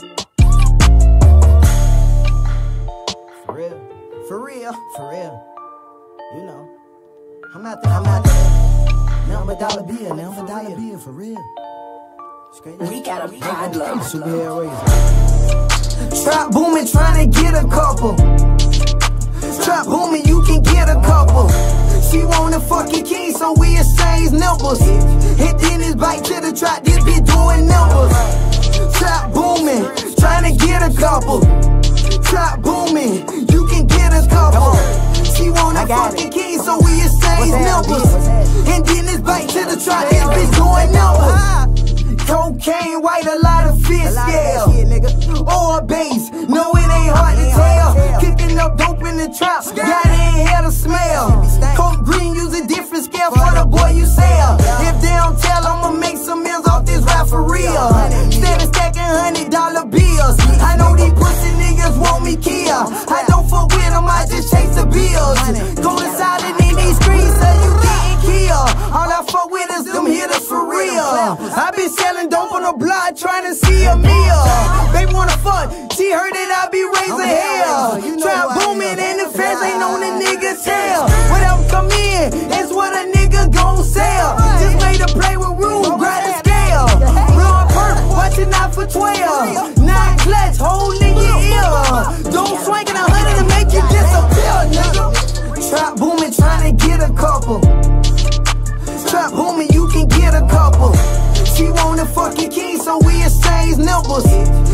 For real. For real. For real. You know. I'm out there. I'm out there. Now I'm a dollar bill. Now I'm a dollar bill. For real. We got a problem. Trap booming, trying to get a couple. Trap booming, you can get a couple. She want a fucking king, so we exchange numbers. Hit then his bike to the trap, couple. Trap booming, you can get a couple. She want a fucking king, so we exchange numbers. And then his bike to the trap, this bitch doing numbers. Cocaine, white, a lot of fish scale. Or base, no, it ain't hard to tell. Kicking up dope in the trap, got bills. Going silent in these streets, so you getting killed. All I fuck with is them hitters for real. I been selling dope on the block, trying to see a meal. They wanna fuck, she heard that I be raising hell. Trap booming and the feds ain't on the nigga tail. Whatever come in, is what a nigga gon' sell. Just made a play with room, grab the scale. Blowing perk, watching out for 12. A fucking king, so we exchange numbers.